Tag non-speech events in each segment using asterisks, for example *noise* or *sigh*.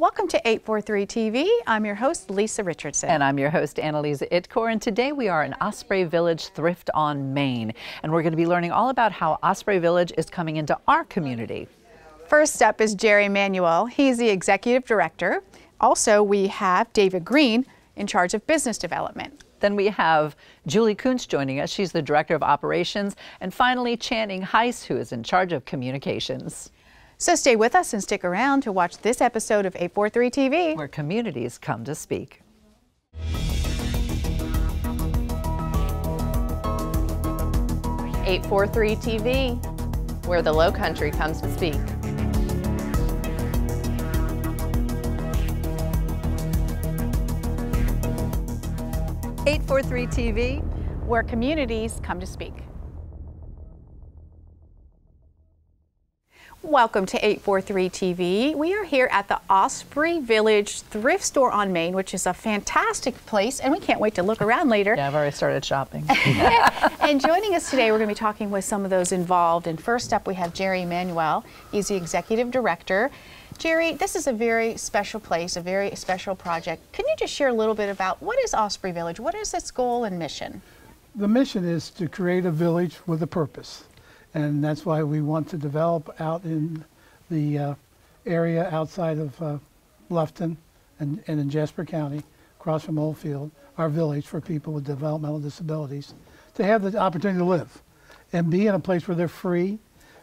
Welcome to 843 TV. I'm your host, Lisa Richardson. And I'm your host, Anneliza Itkor. And today we are in Osprey Village Thrift on Main. And we're going to be learning all about how Osprey Village is coming into our community. First up is Jerry Manuel. He's the executive director. Also, we have David Green in charge of business development. Then we have Julie Kuntz joining us. She's the director of operations. And finally, Channing Heiss, who is in charge of communications. So stay with us and stick around to watch this episode of 843 TV, where communities come to speak. Eight four three TV, where the Low Country comes to speak. Eight four three TV, where communities come to speak. Welcome to 843 TV. We are here at the Osprey Village Thrift Store on Main, which is a fantastic place, and we can't wait to look around later. Yeah, I've already started shopping. *laughs* *laughs* and joining us today, we're going to be talking with some of those involved. And first up, we have Jerry Manuel. He's the executive director. Jerry, this is a very special place, a very special project. Can you just share a little bit about what is Osprey Village? What is its goal and mission? The mission is to create a village with a purpose and that's why we want to develop out in the uh, area outside of uh, Bluffton and, and, in Jasper County, across from Oldfield, our village for people with developmental disabilities, to have the opportunity to live and be in a place where they're free,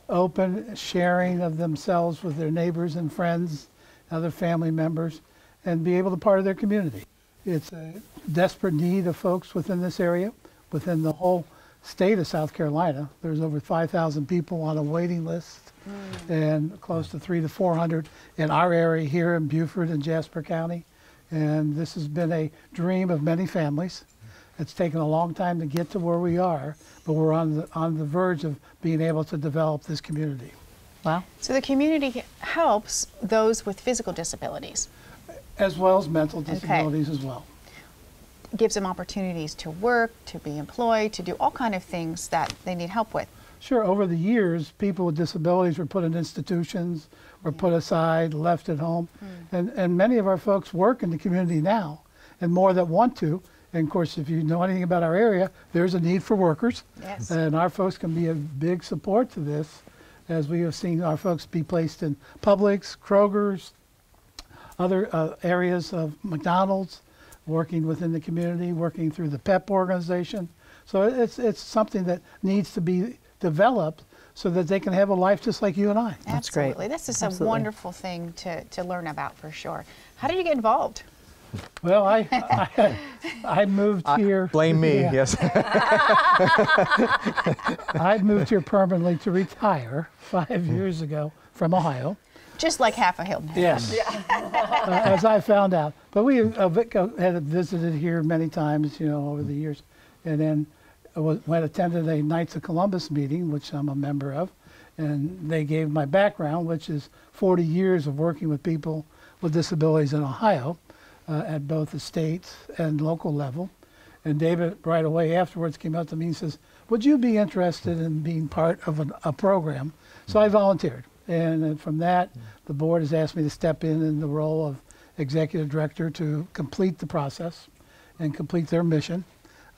open, sharing of themselves with their neighbors and friends, other family members, and be able to part of their community. It's a desperate need of folks within this area, within the whole state of South Carolina. There's over 5,000 people on a waiting list mm. and close to three to 400 in our area here in Beaufort and Jasper County. And this has been a dream of many families. It's taken a long time to get to where we are, but we're on the, on the verge of being able to develop this community. Wow. So the community helps those with physical disabilities? As well as mental disabilities okay. as well gives them opportunities to work, to be employed, to do all kind of things that they need help with. Sure. Over the years, people with disabilities were put in institutions, were put aside, left at home, mm. and and many of our folks work in the community now, and more that want to. And of course, if you know anything about our area, there's a need for workers, yes. and our folks can be a big support to this, as we have seen our folks be placed in Publix, Kroger's, other uh, areas of McDonald's, working within the community, working through the PEP organization. So it's, it's something that needs to be developed so that they can have a life just like you and I. That's Absolutely. great. This is Absolutely. a wonderful thing to, to learn about for sure. How did you get involved? Well, I, *laughs* I, I moved uh, here. Blame me, yeah. yes. *laughs* I moved here permanently to retire five years ago from Ohio. Just like half a Hilton Head. Yes. Yeah. *laughs* uh, as I found out. But we uh, had visited here many times, you know, over the years. And then went attended a Knights of Columbus meeting, which I'm a member of. And they gave my background, which is 40 years of working with people with disabilities in Ohio uh, at both the state and local level. And David, right away afterwards, came up to me and says, Would you be interested in being part of an, a program? So I volunteered. And from that, the board has asked me to step in in the role of executive director to complete the process and complete their mission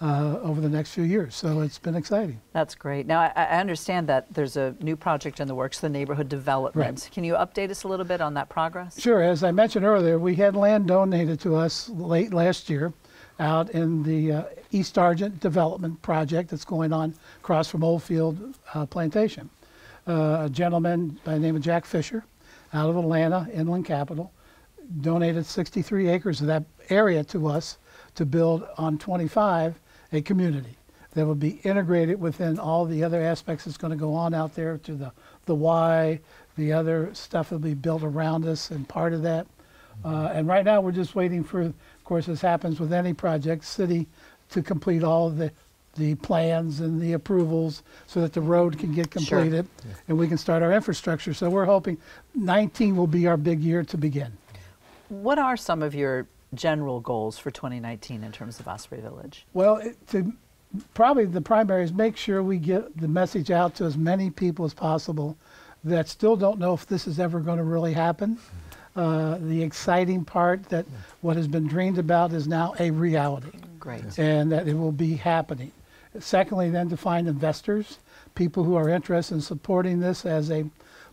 uh, over the next few years. So it's been exciting. That's great. Now, I, I, understand that there's a new project in the works, the neighborhood development. Right. Can you update us a little bit on that progress? Sure. As I mentioned earlier, we had land donated to us late last year out in the uh, East Argent Development Project that's going on across from Oldfield uh, Plantation uh, a gentleman by the name of Jack Fisher out of Atlanta, inland capital, donated 63 acres of that area to us to build on 25 a community that would be integrated within all the other aspects that's going to go on out there to the, the Y, the other stuff will be built around us and part of that. Uh, and right now we're just waiting for, of course, this happens with any project, city to complete all the the plans and the approvals so that the road can get completed sure. and we can start our infrastructure. So we're hoping 19 will be our big year to begin. What are some of your general goals for 2019 in terms of Osprey Village? Well, it, to, probably the primary is make sure we get the message out to as many people as possible that still don't know if this is ever going to really happen. uh, the exciting part that what has been dreamed about is now a reality Great. and that it will be happening. Secondly, then to find investors, people who are interested in supporting this as a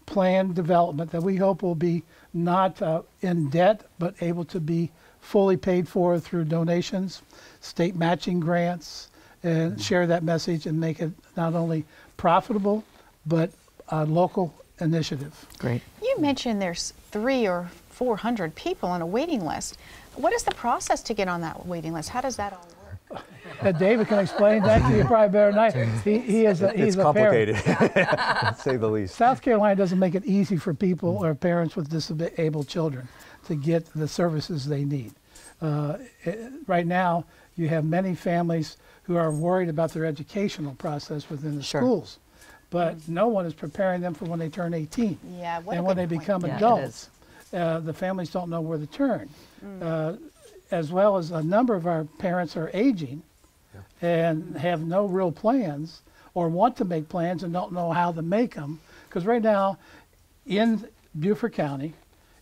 planned development that we hope will be not uh, in debt, but able to be fully paid for through donations, state matching grants, and share that message and make it not only profitable, but a local initiative. Great. You mentioned there's three or 400 people on a waiting list. What is the process to get on that waiting list? How does that all work? Uh, David can explain that to you *laughs* probably better than I. He, he is a, he's it's a complicated, *laughs* to say the least. South Carolina doesn't make it easy for people or parents with disabled children to get the services they need. Uh, eh, right now, you have many families who are worried about their educational process within the Sure. schools, but no one is preparing them for when they turn 18. Yeah, what and when they point. become Yeah, adults, uh, the families don't know where to turn. Uh, as well as a number of our parents are aging and have no real plans or want to make plans and don't know how to make them. Because right now, in Beaufort County,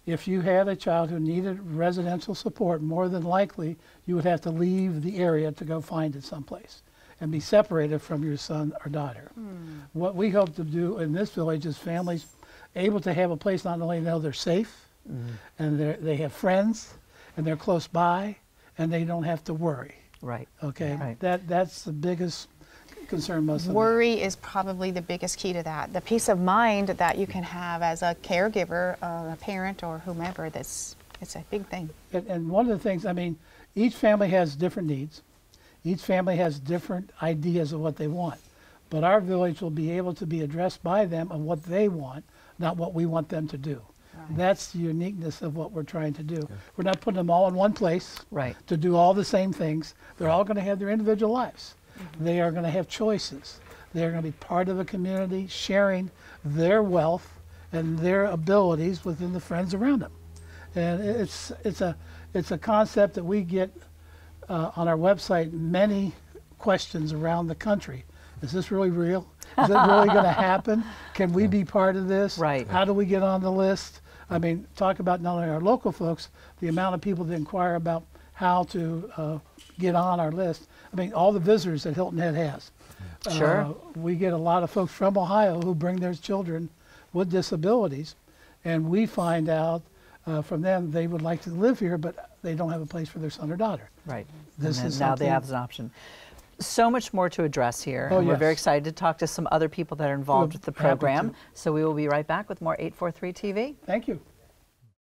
if you had a child who needed residential support, more than likely you would have to leave the area to go find it someplace and be separated from your son or daughter. Hmm. What we hope to do in this village is families able to have a place not only know they're safe mm-hmm. and they're, they have friends and they're close by and they don't have to worry. Right. Okay, Right. that that's the biggest concern most of them. Worry is probably the biggest key to that. The peace of mind that you can have as a caregiver, uh, a parent, or whomever. That's it's a big thing. And, and one of the things, I mean, each family has different needs. Each family has different ideas of what they want. But our village will be able to be addressed by them of what they want, not what we want them to do. That's the uniqueness of what we're trying to do. We're not putting them all in one place Right. to do all the same things. They're all going to have their individual lives. They are going to have choices. They're going to be part of a community sharing their wealth and their abilities within the friends around them. And it's it's a it's a concept that we get uh, on our website many questions around the country. Is this really real? Is it really going *laughs* to happen? Can we be part of this? Right. How do we get on the list? I mean, talk about not only our local folks, the amount of people that inquire about how to uh, get on our list. I mean, all the visitors that Hilton Head has. Sure. Uh, we get a lot of folks from Ohio who bring their children with disabilities, and we find out uh, from them they would like to live here, but they don't have a place for their son or daughter. Right. This and is now they have an option. So much more to address here. Oh, and We're very excited to talk to some other people that are involved We're with the program. So we will be right back with more 843 TV. Thank you.